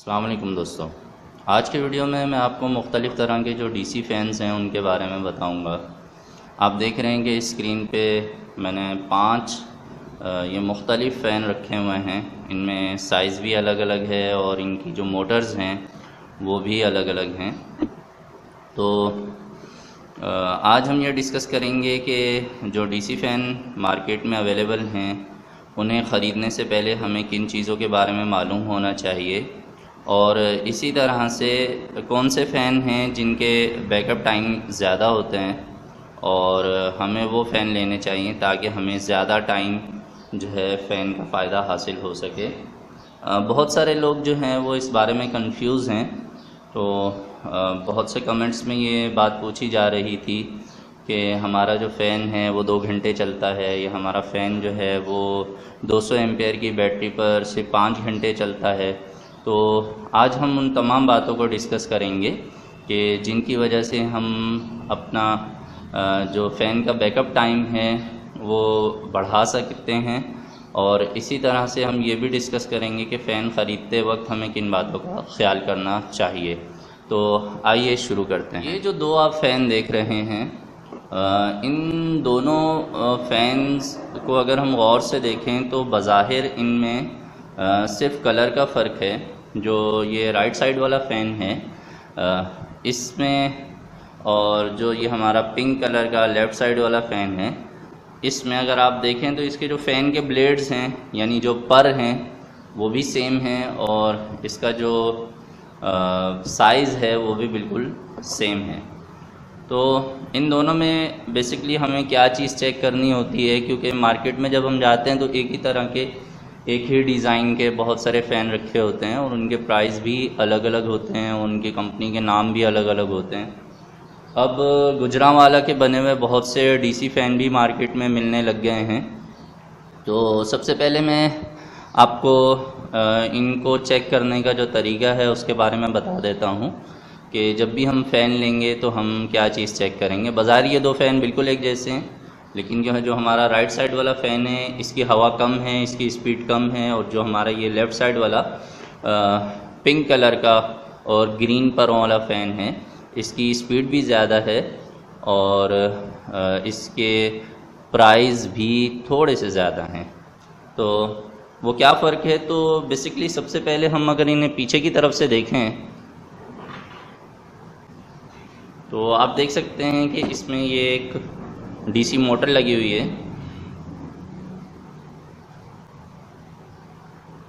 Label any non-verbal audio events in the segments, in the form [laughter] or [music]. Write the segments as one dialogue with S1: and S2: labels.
S1: अल्लाम दोस्तों। आज के वीडियो में मैं आपको मुख्तलिफ़ तरह के जो डीसी फ़ैन्स हैं, उनके बारे में बताऊँगा। आप देख रहे हैं कि स्क्रीन पे मैंने पाँच ये मुख्तलिफ़ फ़ैन रखे हुए हैं। इनमें साइज़ भी अलग अलग है और इनकी जो मोटर्स हैं, वो भी अलग अलग हैं। तो आज हम ये डिस्कस करेंगे कि जो डीसी फ़ैन मार्केट में अवेलेबल हैं, उन्हें ख़रीदने से पहले हमें किन चीज़ों के बारे में मालूम होना चाहिए। और इसी तरह से कौन से फ़ैन हैं जिनके बैकअप टाइम ज़्यादा होते हैं? और हमें वो फ़ैन लेने चाहिए ताकि हमें ज़्यादा टाइम जो है फ़ैन का फ़ायदा हासिल हो सके। बहुत सारे लोग जो हैं वो इस बारे में कंफ्यूज हैं। तो बहुत से कमेंट्स में ये बात पूछी जा रही थी कि हमारा जो फ़ैन है वो दो घंटे चलता है, या हमारा फ़ैन जो है वो 200 एम्पेयर की बैटरी पर सिर्फ़ पाँच घंटे चलता है। तो आज हम उन तमाम बातों को डिस्कस करेंगे कि जिनकी वजह से हम अपना जो फ़ैन का बैकअप टाइम है, वो बढ़ा सकते हैं। और इसी तरह से हम ये भी डिस्कस करेंगे कि फ़ैन ख़रीदते वक्त हमें किन बातों का ख्याल करना चाहिए। तो आइए शुरू करते हैं। ये जो दो आप फ़ैन देख रहे हैं इन दोनों फैंस को अगर हम गौर से देखें तो बज़ाहिर इनमें सिर्फ़ कलर का फ़र्क है। जो ये राइट साइड वाला फ़ैन है इसमें और जो ये हमारा पिंक कलर का लेफ़्ट साइड वाला फ़ैन है, इसमें अगर आप देखें तो इसके जो फ़ैन के ब्लेड्स हैं, यानी जो पर हैं, वो भी सेम हैं और इसका जो साइज़ है वो भी बिल्कुल सेम है। तो इन दोनों में बेसिकली हमें क्या चीज़ चेक करनी होती है? क्योंकि मार्केट में जब हम जाते हैं तो एक ही तरह के एक ही डिज़ाइन के बहुत सारे फ़ैन रखे होते हैं और उनके प्राइस भी अलग अलग होते हैं, उनकी कंपनी के नाम भी अलग अलग होते हैं। अब गुजरावाला के बने हुए बहुत से डीसी फ़ैन भी मार्केट में मिलने लग गए हैं। तो सबसे पहले मैं आपको इनको चेक करने का जो तरीका है उसके बारे में बता देता हूँ कि जब भी हम फ़ैन लेंगे तो हम क्या चीज़ चेक करेंगे। बाज़ार ये दो फ़ैन बिल्कुल एक जैसे हैं। लेकिन जो है जो हमारा राइट साइड वाला फ़ैन है इसकी हवा कम है इसकी स्पीड कम है और जो हमारा ये लेफ़्ट साइड वाला आ, पिंक कलर का और ग्रीन परों वाला फ़ैन है इसकी स्पीड भी ज़्यादा है और आ, इसके प्राइस भी थोड़े से ज़्यादा हैं। तो वो क्या फ़र्क है? तो बेसिकली सबसे पहले हम अगर इन्हें पीछे की तरफ़ से देखें तो आप देख सकते हैं कि इसमें ये एक डीसी मोटर लगी हुई है।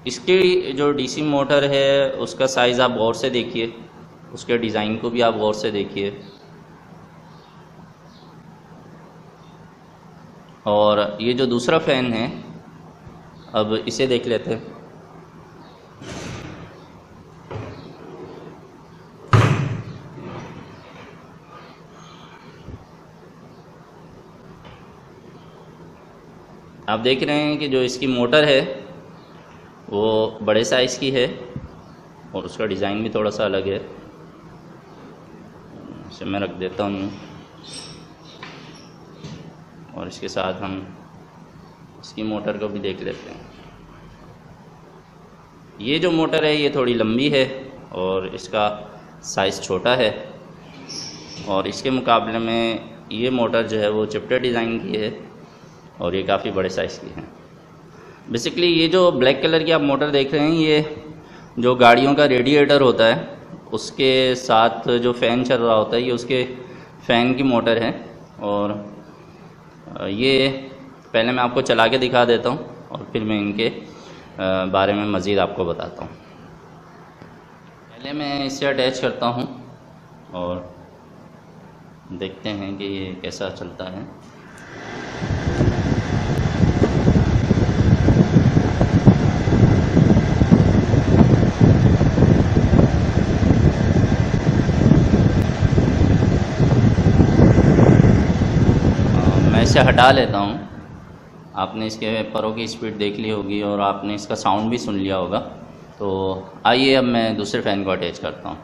S1: इसकी जो डीसी मोटर है, उसका साइज़ आप गौर से देखिए। उसके डिज़ाइन को भी आप गौर से देखिए। और ये जो दूसरा फ़ैन है, अब इसे देख लेते हैं। देख रहे हैं कि जो इसकी मोटर है, वो बड़े साइज़ की है और उसका डिज़ाइन भी थोड़ा सा अलग है। इसे मैं रख देता हूँ और इसके साथ हम इसकी मोटर को भी देख लेते हैं। ये जो मोटर है, ये थोड़ी लंबी है और इसका साइज़ छोटा है और इसके मुकाबले में ये मोटर जो है, वो चिपटे डिज़ाइन की है। और ये काफ़ी बड़े साइज़ की हैं। बेसिकली ये जो ब्लैक कलर की आप मोटर देख रहे हैं, ये जो गाड़ियों का रेडिएटर होता है, उसके साथ जो फ़ैन चल रहा होता है, ये उसके फ़ैन की मोटर है। और ये पहले मैं आपको चला के दिखा देता हूँ और फिर मैं इनके बारे में मज़ीद आपको बताता हूँ। पहले मैं इसे अटैच करता हूँ और देखते हैं कि ये कैसा चलता है। से हटा लेता हूँ। आपने इसके परों की स्पीड देख ली होगी और आपने इसका साउंड भी सुन लिया होगा। तो आइए अब मैं दूसरे फ़ैन को अटैच करता हूँ।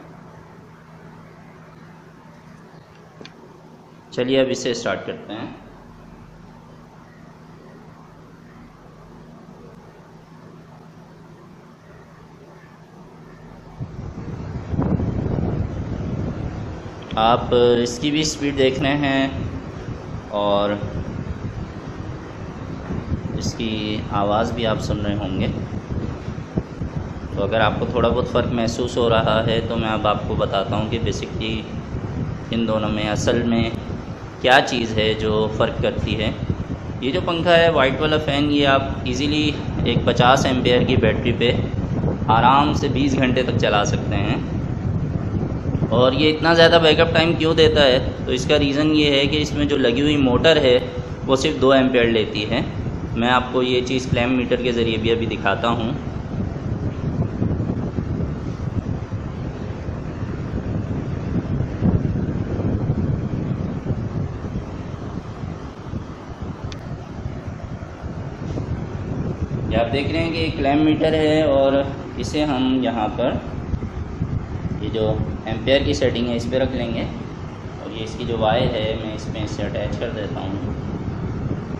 S1: चलिए अब इसे स्टार्ट करते हैं। आप इसकी भी स्पीड देख रहे हैं। और इसकी आवाज़ भी आप सुन रहे होंगे। तो अगर आपको थोड़ा बहुत फ़र्क महसूस हो रहा है तो मैं अब आपको बताता हूँ कि बेसिकली इन दोनों में, असल में क्या चीज़ है जो फ़र्क करती है। ये जो पंखा है वाइट वाला फ़ैन ये आप इजीली एक 50 एम्पेयर की बैटरी पे आराम से 20 घंटे तक चला सकते हैं। और ये इतना ज़्यादा बैकअप टाइम क्यों देता है? तो इसका रीज़न ये है कि इसमें जो लगी हुई मोटर है, वो सिर्फ़ दो एम्पेयर लेती है। मैं आपको ये चीज़ क्लैम मीटर के ज़रिए भी अभी दिखाता हूँ। आप देख रहे हैं कि क्लैम मीटर है और इसे हम यहाँ पर ये जो एम्पेयर की सेटिंग है, इस पर रख लेंगे। और ये इसकी जो वायर है, मैं इसमें इसे अटैच कर देता हूँ।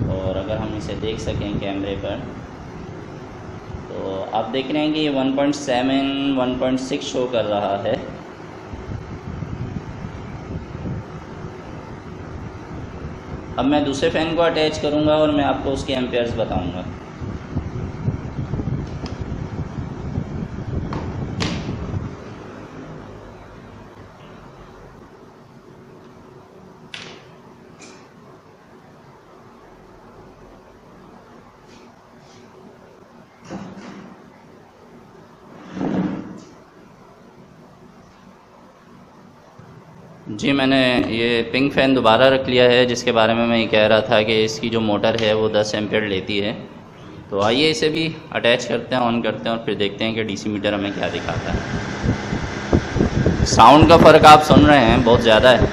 S1: और अगर हम इसे देख सकें कैमरे पर तो आप देख रहे हैं कि ये 1.7 1.6 शो कर रहा है। अब मैं दूसरे फ़ैन को अटैच करूँगा और मैं आपको उसके एम्पेयर्स बताऊँगा। जी, मैंने ये पिंक फ़ैन दोबारा रख लिया है, जिसके बारे में मैं ये कह रहा था कि इसकी जो मोटर है, वो 10 एम्पेयर लेती है। तो आइए इसे भी अटैच करते हैं ऑन करते हैं और फिर देखते हैं कि डीसी मीटर हमें क्या दिखाता है। साउंड का फ़र्क आप सुन रहे हैं, बहुत ज़्यादा है।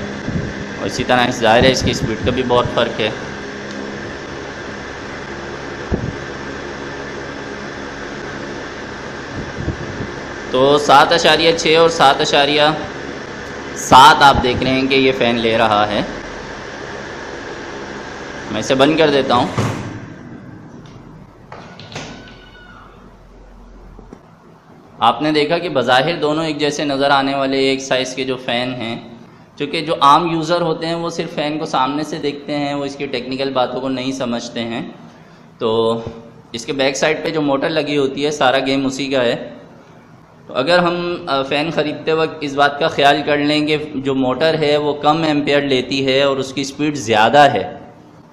S1: और इसी तरह इस ज़ाहिर है, इसकी स्पीड का भी बहुत फ़र्क है। तो सात अशारिया छः और सात अशारिया सात आप देख रहे हैं कि ये फ़ैन ले रहा है। मैं इसे बंद कर देता हूँ। आपने देखा कि बज़ाहिर दोनों एक जैसे नज़र आने वाले एक साइज़ के जो फ़ैन हैं चूँकि जो आम यूज़र होते हैं, वो सिर्फ़ फ़ैन को सामने से देखते हैं, वो इसकी टेक्निकल बातों को नहीं समझते हैं। तो इसके बैक साइड पे जो मोटर लगी होती है, सारा गेम उसी का है। तो अगर हम फ़ैन ख़रीदते वक्त इस बात का ख्याल कर लें कि जो मोटर है, वो कम एम्पेयर लेती है और उसकी स्पीड ज़्यादा है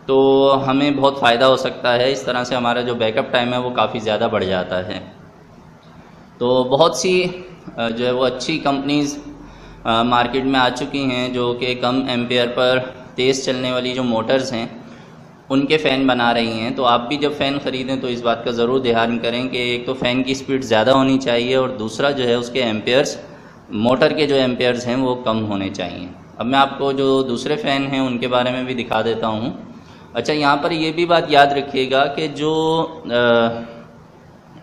S1: तो हमें बहुत फ़ायदा हो सकता है। इस तरह से हमारा जो बैकअप टाइम है, वो काफ़ी ज़्यादा बढ़ जाता है। तो बहुत सी जो है वो अच्छी कंपनीज़ मार्केट में आ चुकी हैं, जो कि कम एम्पेयर पर तेज़ चलने वाली जो मोटर्स हैं उनके फ़ैन बना रही हैं तो आप भी जब फ़ैन ख़रीदें तो इस बात का ज़रूर ध्यान करें कि एक तो फ़ैन की स्पीड ज़्यादा होनी चाहिए और दूसरा जो है उसके एम्पेयर्स, मोटर के जो एम्पेयर्स हैं वो कम होने चाहिए। अब मैं आपको जो दूसरे फ़ैन हैं उनके बारे में भी दिखा देता हूँ। अच्छा यहाँ पर ये भी बात याद रखिएगा कि जो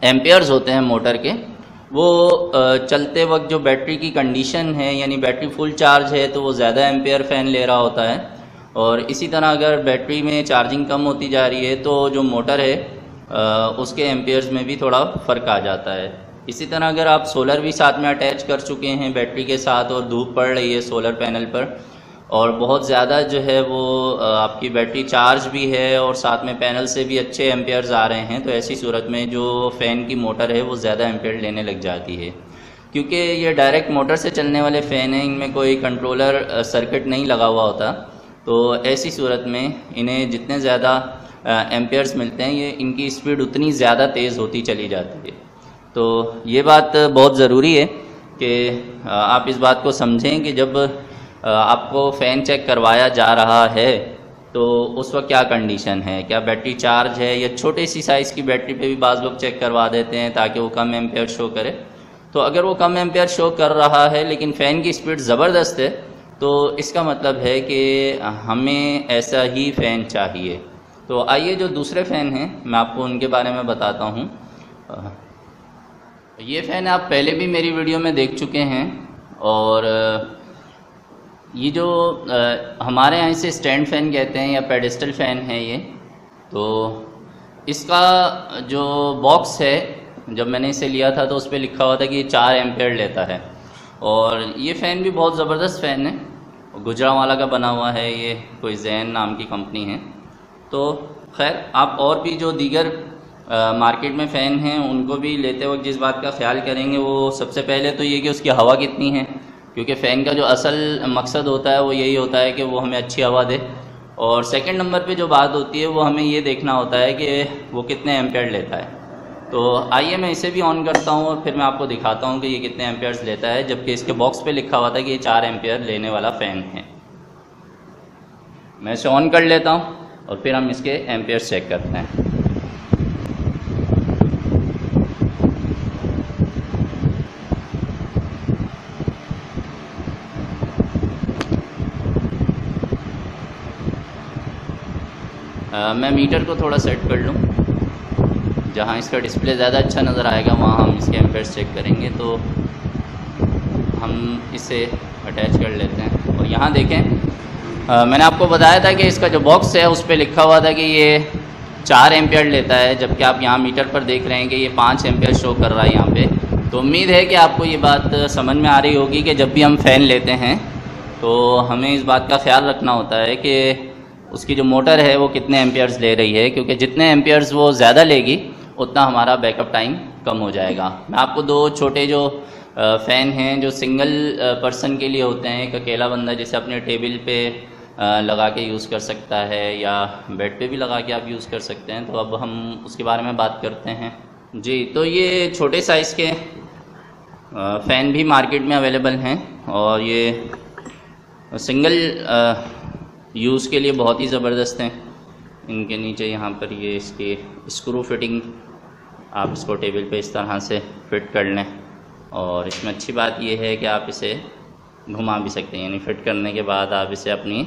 S1: एम्पेयर्स होते हैं मोटर के, वो चलते वक्त जो बैटरी की कंडीशन है, यानी बैटरी फुल चार्ज है तो वो ज़्यादा एम्पेयर फ़ैन ले रहा होता है। और इसी तरह अगर बैटरी में चार्जिंग कम होती जा रही है तो जो मोटर है उसके एम्पेयर्स में भी थोड़ा फ़र्क आ जाता है। इसी तरह अगर आप सोलर भी साथ में अटैच कर चुके हैं बैटरी के साथ और धूप पड़ रही है सोलर पैनल पर, और बहुत ज़्यादा जो है वो आपकी बैटरी चार्ज भी है और साथ में पैनल से भी अच्छे एम्पेयर्स आ रहे हैं तो ऐसी सूरत में जो फ़ैन की मोटर है, वो ज़्यादा एम्पेयर लेने लग जाती है। क्योंकि ये डायरेक्ट मोटर से चलने वाले फ़ैन हैं, इनमें कोई कंट्रोलर सर्किट नहीं लगा हुआ होता। तो ऐसी सूरत में इन्हें जितने ज़्यादा एम्पेयर्स मिलते हैं, ये इनकी स्पीड उतनी ज़्यादा तेज़ होती चली जाती है। तो ये बात बहुत ज़रूरी है कि आप इस बात को समझें कि जब आपको फ़ैन चेक करवाया जा रहा है तो उस वक्त क्या कंडीशन है? क्या बैटरी चार्ज है? या छोटे सी साइज़ की बैटरी पे भी बाज़ लोग चेक करवा देते हैं ताकि वो कम एम्पेयर शो करे? तो अगर वो कम एम्पेयर शो कर रहा है, लेकिन फ़ैन की स्पीड ज़बरदस्त है तो इसका मतलब है कि हमें ऐसा ही फ़ैन चाहिए। तो आइए जो दूसरे फ़ैन हैं, मैं आपको उनके बारे में बताता हूँ। ये फ़ैन आप पहले भी मेरी वीडियो में देख चुके हैं और, ये जो, हमारे यहाँ इसे स्टैंड फ़ैन कहते हैं या पेडिस्टल फ़ैन है ये। तो इसका जो बॉक्स है, जब मैंने इसे लिया था तो उस पर लिखा हुआ था कि ये चार एम्पेयर लेता है। और ये फ़ैन भी बहुत ज़बरदस्त फ़ैन है। गुजरावाला का बना हुआ है, ये कोई जैन नाम की कंपनी है। तो खैर, आप और भी जो दीगर मार्केट में फ़ैन हैं, उनको भी लेते वक्त जिस बात का ख्याल करेंगे, वो सबसे पहले तो ये कि उसकी हवा कितनी है, क्योंकि फ़ैन का जो असल मकसद होता है, वो यही होता है कि वो हमें अच्छी हवा दे। और सेकंड नंबर पे जो बात होती है, वो हमें ये देखना होता है कि वो कितने एम्पेयर लेता है। तो आइए मैं इसे भी ऑन करता हूँ और फिर मैं आपको दिखाता हूँ कि ये कितने एम्पेयर्स लेता है जबकि इसके बॉक्स पे लिखा हुआ था कि ये चार एम्पेयर लेने वाला फ़ैन है। मैं इसे ऑन कर लेता हूँ और फिर हम इसके एम्पेयर्स चेक करते हैं। आ, मैं मीटर को थोड़ा सेट कर लूँ। जहाँ इसका डिस्प्ले ज़्यादा अच्छा नज़र आएगा वहाँ हम इसके एम्पेयर्स चेक करेंगे तो हम इसे अटैच कर लेते हैं। और यहाँ देखें आ, मैंने आपको बताया था कि इसका जो बॉक्स है उस पर लिखा हुआ था कि ये चार एम्पेयर लेता है जबकि आप यहाँ मीटर पर देख रहे हैं कि ये पाँच एम्पेयर शो कर रहा है यहाँ पे। तो उम्मीद है कि आपको ये बात समझ में आ रही होगी कि जब भी हम फ़ैन लेते हैं तो हमें इस बात का ख्याल रखना होता है कि उसकी जो मोटर है वो कितने एम्पियर्स ले रही है क्योंकि जितने एम्पियर्स वो ज़्यादा लेगी उतना हमारा बैकअप टाइम कम हो जाएगा। मैं आपको दो छोटे जो फ़ैन हैं, जो सिंगल पर्सन के लिए होते हैं। एक अकेला बंदा जैसे अपने टेबल पे लगा के यूज़ कर सकता है, या बेड पे भी लगा के आप यूज़ कर सकते हैं। तो अब हम उसके बारे में बात करते हैं। जी तो ये छोटे साइज़ के फ़ैन भी मार्केट में अवेलेबल हैं। और ये सिंगल यूज़ के लिए बहुत ही ज़बरदस्त हैं। इनके नीचे यहाँ पर ये इसके स्क्रू फिटिंग आप इसको टेबल पे इस तरह से फिट कर लें। और इसमें अच्छी बात यह है कि आप इसे घुमा भी सकते हैं, यानी फिट करने के बाद आप इसे अपनी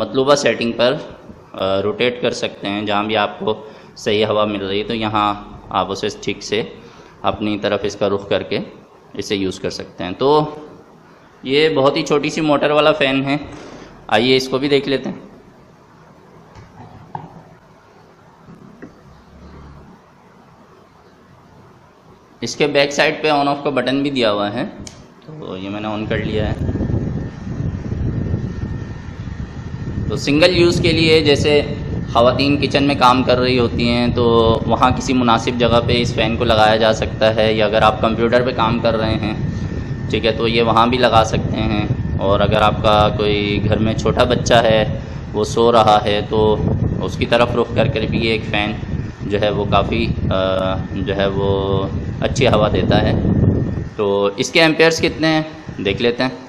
S1: मतलूबा सेटिंग पर रोटेट कर सकते हैं जहाँ भी आपको सही हवा मिल रही है। तो यहाँ आप उसे ठीक से अपनी तरफ़ इसका रुख करके इसे यूज़ कर सकते हैं। तो ये बहुत ही छोटी सी मोटर वाला फ़ैन है। आइए इसको भी देख लेते हैं। इसके बैक साइड पे ऑन ऑफ़ का बटन भी दिया हुआ है। तो ये मैंने ऑन कर लिया है। तो सिंगल यूज़ के लिए जैसे ख़वातीन किचन में काम कर रही होती हैं तो वहाँ किसी मुनासिब जगह पे इस फ़ैन को लगाया जा सकता है, या अगर आप कंप्यूटर पे काम कर रहे हैं, ठीक है तो ये वहाँ भी लगा सकते हैं। और अगर आपका कोई घर में छोटा बच्चा है, वो सो रहा है तो उसकी तरफ़ रुख कर कर भी ये एक फ़ैन जो है वो काफ़ी जो है वो अच्छी हवा देता है। तो इसके एम्पेयर्स कितने हैं? देख लेते हैं।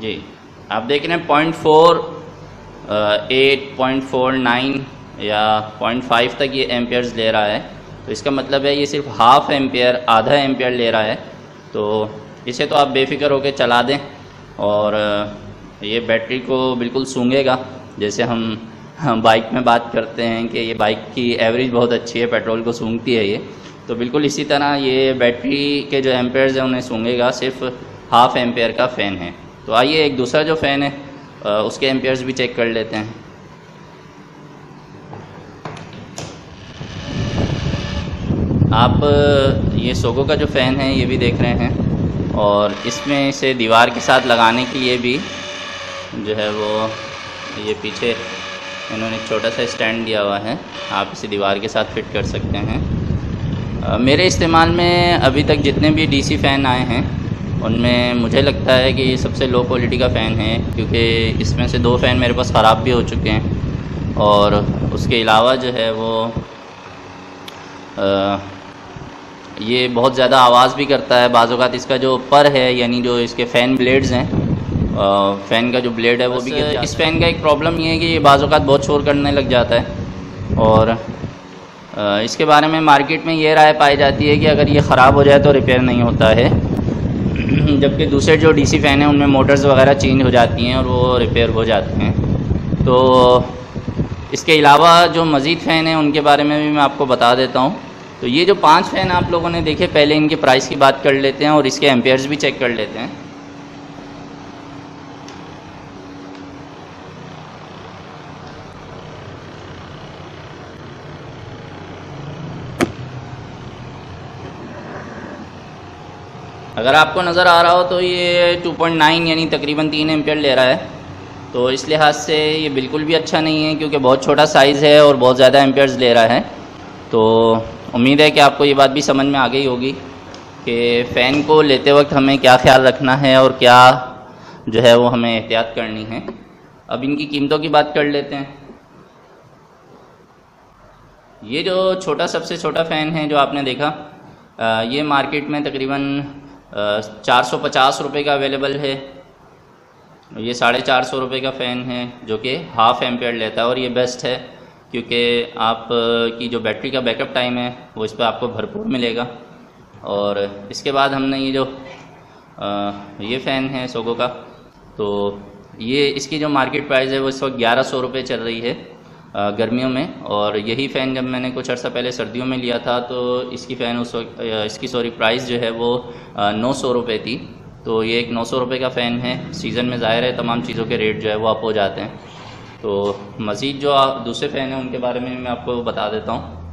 S1: जी, आप देख रहे हैं point four eight point four nine या पॉइंट फाइव तक ये एम्पेयर्स ले रहा है। तो इसका मतलब है ये सिर्फ़ हाफ़ एम्पेयर आधा एम्पेयर ले रहा है। तो इसे तो आप बेफिक्र होकर चला दें और ये बैटरी को बिल्कुल सूंघेगा। जैसे हम हम बाइक में बात करते हैं कि ये बाइक की एवरेज बहुत अच्छी है पेट्रोल को सूंघती है ये। तो बिल्कुल इसी तरह ये बैटरी के जो एम्पेयर्स हैं उन्हें सूंघेगा, सिर्फ़ हाफ़ एम्पेयर का फ़ैन है। तो आइए एक दूसरा जो फ़ैन है उसके एम्पेयर्स भी चेक कर लेते हैं। आप ये सोगो का जो फ़ैन है ये भी देख रहे हैं। और इसमें इसे दीवार के साथ लगाने के लिए भी जो है वो ये पीछे इन्होंने छोटा सा स्टैंड दिया हुआ है। आप इसे दीवार के साथ फिट कर सकते हैं। मेरे इस्तेमाल में अभी तक जितने भी डीसी फ़ैन आए हैं उनमें मुझे लगता है कि ये सबसे लो क्वालिटी का फ़ैन है क्योंकि इसमें से दो फ़ैन मेरे पास ख़राब भी हो चुके हैं। और उसके अलावा जो है वो आ, ये बहुत ज़्यादा आवाज़ भी करता है। बाज़ात इसका जो पर है यानी जो इसके फ़ैन ब्लेड्स हैं फ़ैन का जो ब्लेड है वो भी इस फ़ैन का एक प्रॉब्लम ये है कि ये बाज़ात बहुत शोर करने लग जाता है। और इसके बारे में मार्केट में ये राय पाई जाती है कि अगर ये ख़राब हो जाए तो रिपेयर नहीं होता है। [clears throat] जबकि दूसरे जो डीसी फ़ैन हैं उनमें मोटर्स वगैरह चेंज हो जाती हैं और वो रिपेयर हो जाते हैं। तो इसके अलावा जो मज़ीद फ़ैन हैं उनके बारे में भी मैं आपको बता देता हूँ। तो ये जो पाँच फ़ैन आप लोगों ने देखे, पहले इनके प्राइस की बात कर लेते हैं और इसके एम्पेयर्स भी चेक कर लेते हैं। अगर आपको नज़र आ रहा हो तो ये 2.9 यानी तकरीबन तीन एम्पियर ले रहा है। तो इस लिहाज से ये बिल्कुल भी अच्छा नहीं है, क्योंकि बहुत छोटा साइज़ है और बहुत ज़्यादा एम्पियर्स ले रहा है। तो उम्मीद है कि आपको ये बात भी समझ में आ गई होगी कि फ़ैन को लेते वक्त हमें क्या ख्याल रखना है और क्या जो है वो हमें एहतियात करनी है। अब इनकी कीमतों की बात कर लेते हैं। ये जो छोटा, सबसे छोटा फ़ैन है जो आपने देखा ये मार्केट में तकरीबन चार सौ पचास रुपये का अवेलेबल है। ये साढ़े चार सौ रुपये का फ़ैन है जो कि हाफ़ एम्पेयर लेता है और ये बेस्ट है। क्योंकि आप की जो बैटरी का बैकअप टाइम है वो इस पर आपको भरपूर मिलेगा। और इसके बाद हमने ये जो आ, ये फ़ैन है सोगो का तो ये इसकी जो मार्केट प्राइस है वो इस वक्त ग्यारह सौ रुपये चल रही है गर्मियों में। और यही फ़ैन जब मैंने कुछ अर्सा पहले सर्दियों में लिया था तो इसकी फ़ैन उस वक्त इसकी सॉरी प्राइस जो है वो नौ सौ रुपये थी। तो ये एक नौ सौ रुपये का फ़ैन है। सीज़न में ज़ाहिर है तमाम चीज़ों के रेट जो है वो अप हो जाते हैं। तो मज़ीद जो दूसरे फ़ैन हैं, उनके बारे में मैं आपको बता देता हूँ।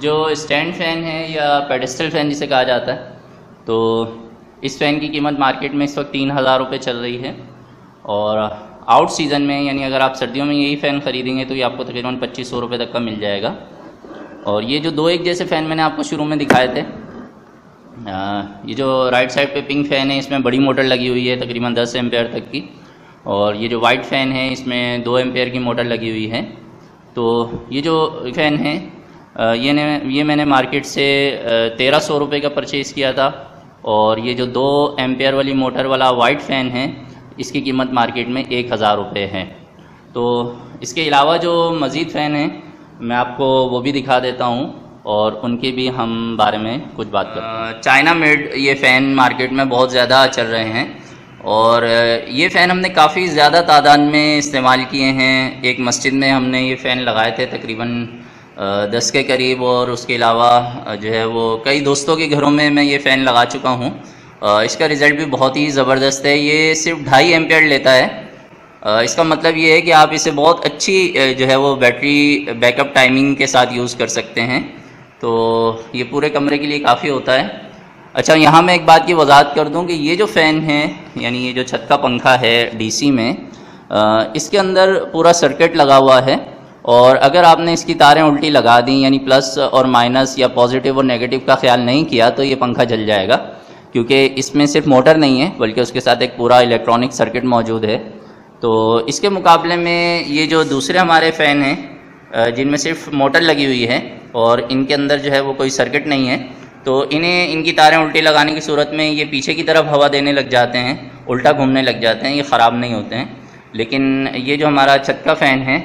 S1: जो स्टैंड फ़ैन है या पेडिस्टल फ़ैन जिसे कहा जाता है तो इस फ़ैन की कीमत मार्केट में इस वक्त तीन हज़ार रुपये चल रही है। और आउट सीज़न में, यानी अगर आप सर्दियों में यही फ़ैन ख़रीदेंगे तो ये आपको तकरीबन पच्चीस सौ रुपये तक का मिल जाएगा। और ये जो दो एक जैसे फ़ैन मैंने आपको शुरू में दिखाए थे ये जो राइट साइड पे पिंक फ़ैन है, इसमें बड़ी मोटर लगी हुई है, तकरीबन 10 एम्पेयर तक की। और ये जो वाइट फ़ैन है, इसमें दो एम्पेयर की मोटर लगी हुई है। तो ये जो फ़ैन है ये ने, ये मैंने मार्केट से तेरह सौ रुपये का परचेज़ किया था। और ये जो दो एम्पेयर वाली मोटर वाला वाइट फ़ैन है, इसकी कीमत मार्केट में एक हज़ार रुपये है। तो इसके अलावा जो मज़ीद फ़ैन है, मैं आपको वो भी दिखा देता हूँ। और उनके भी हम बारे में कुछ बात करें चाइना मेड, ये फ़ैन मार्केट में बहुत ज़्यादा चल रहे हैं और ये फ़ैन हमने काफ़ी ज़्यादा तादाद में इस्तेमाल किए हैं। एक मस्जिद में हमने ये फ़ैन लगाए थे तकरीबन दस के करीब और उसके अलावा जो है वो कई दोस्तों के घरों में मैं ये फ़ैन लगा चुका हूँ। इसका रिज़ल्ट भी बहुत ही ज़बरदस्त है। ये सिर्फ़ ढाई एम्पेयर लेता है। इसका मतलब ये है कि आप इसे बहुत अच्छी जो है वो बैटरी बैकअप टाइमिंग के साथ यूज़ कर सकते हैं। तो ये पूरे कमरे के लिए काफ़ी होता है। अच्छा यहाँ मैं एक बात की वजाहत कर दूँ कि ये जो फ़ैन है, यानी ये जो छत का पंखा है डीसी में इसके अंदर पूरा सर्किट लगा हुआ है और अगर आपने इसकी तारें उल्टी लगा दी, यानी प्लस और माइनस या पॉजिटिव और नेगेटिव का ख्याल नहीं किया तो ये पंखा जल जाएगा। क्योंकि इसमें सिर्फ़ मोटर नहीं है, बल्कि उसके साथ एक पूरा इलेक्ट्रॉनिक सर्किट मौजूद है। तो इसके मुकाबले में ये जो दूसरे हमारे फ़ैन हैं जिनमें सिर्फ़ मोटर लगी हुई है और इनके अंदर जो है वो कोई सर्किट नहीं है। तो इन्हें, इनकी तारें उल्टी लगाने की सूरत में ये पीछे की तरफ़ हवा देने लग जाते हैं, उल्टा घूमने लग जाते हैं, ये ख़राब नहीं होते हैं। लेकिन ये जो हमारा छत का फ़ैन है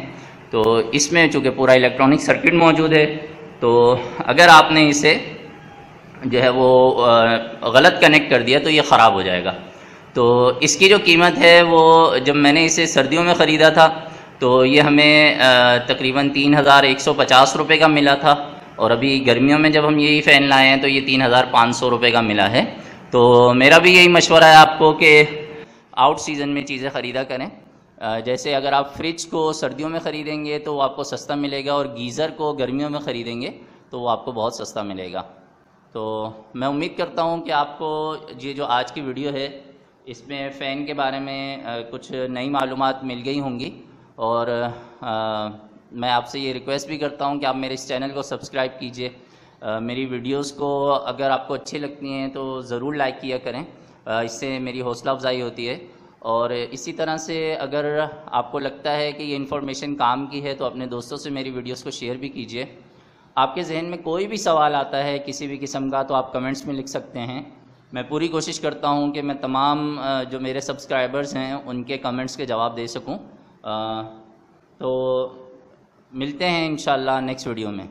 S1: तो इसमें चूँकि पूरा इलेक्ट्रॉनिक सर्किट मौजूद है तो अगर आपने इसे जो है वो गलत कनेक्ट कर दिया तो ये ख़राब हो जाएगा। तो इसकी जो कीमत है वो, जब मैंने इसे सर्दियों में ख़रीदा था तो ये हमें तकरीबन तीन हज़ार एक सौ पचास रुपये का मिला था। और अभी गर्मियों में जब हम यही फ़ैन लाए हैं तो ये तीन हज़ार पाँच सौ रुपये का मिला है। तो मेरा भी यही मशवरा है आपको कि आउट सीज़न में चीज़ें ख़रीदा करें। जैसे अगर आप फ्रिज को सर्दियों में ख़रीदेंगे तो आपको सस्ता मिलेगा, और गीज़र को गर्मियों में ख़रीदेंगे तो वो आपको बहुत सस्ता मिलेगा। तो मैं उम्मीद करता हूँ कि आपको ये जो आज की वीडियो है, इसमें फ़ैन के बारे में कुछ नई मालूम मिल गई होंगी। और आ, मैं आपसे ये रिक्वेस्ट भी करता हूँ कि आप मेरे इस चैनल को सब्सक्राइब कीजिए। मेरी वीडियोस को अगर आपको अच्छी लगती हैं तो ज़रूर लाइक किया करें। इससे मेरी हौसला अफजाई होती है। और इसी तरह से अगर आपको लगता है कि ये इन्फॉर्मेशन काम की है तो अपने दोस्तों से मेरी वीडियोस को शेयर भी कीजिए। आपके जहन में कोई भी सवाल आता है किसी भी किस्म का तो आप कमेंट्स में लिख सकते हैं। मैं पूरी कोशिश करता हूँ कि मैं तमाम जो मेरे सब्सक्राइबर्स हैं उनके कमेंट्स के जवाब दे सकूँ। तो मिलते हैं इन नेक्स्ट वीडियो में।